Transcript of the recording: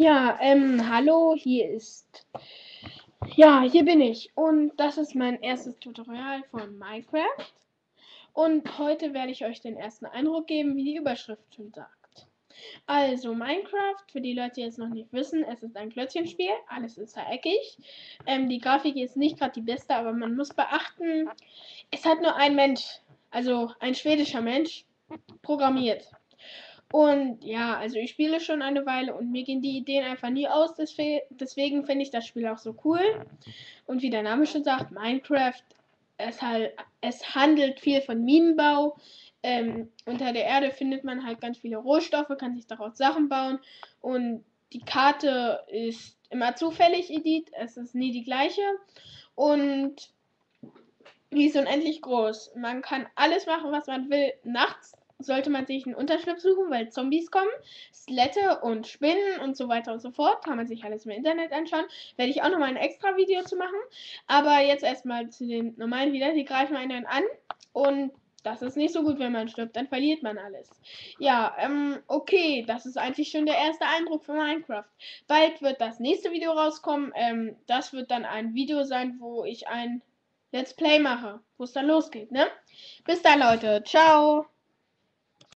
Ja, ähm, hallo, hier ist. Ja, hier bin ich. Und das ist mein erstes Tutorial von Minecraft. Und heute werde ich euch den ersten Eindruck geben, wie die Überschrift schon sagt. Also, Minecraft, für die Leute, die jetzt noch nicht wissen, es ist ein Klötzchenspiel. Alles ist dreieckig. Ähm, die Grafik ist nicht gerade die beste, aber man muss beachten, es hat nur ein Mensch, also ein schwedischer Mensch, programmiert. Und ja, also ich spiele schon eine Weile und mir gehen die Ideen einfach nie aus. Deswegen finde ich das Spiel auch so cool. Und wie der Name schon sagt, Minecraft, es, halt, es handelt viel von Minenbau. Ähm, unter der Erde findet man halt ganz viele Rohstoffe, kann sich daraus Sachen bauen. Und die Karte ist immer zufällig Edit, es ist nie die gleiche. Und die ist unendlich groß. Man kann alles machen, was man will, nachts sollte man sich einen Unterschlupf suchen, weil Zombies kommen, Skelette und Spinnen und so weiter und so fort. Kann man sich alles im Internet anschauen. Werde ich auch nochmal ein extra Video zu machen. Aber jetzt erstmal zu den normalen wieder. Die greifen einen an und das ist nicht so gut, wenn man stirbt. Dann verliert man alles. Ja, ähm, okay. Das ist eigentlich schon der erste Eindruck für Minecraft. Bald wird das nächste Video rauskommen. Ähm, das wird dann ein Video sein, wo ich ein Let's Play mache. Wo es dann losgeht, ne? Bis dann, Leute. Ciao.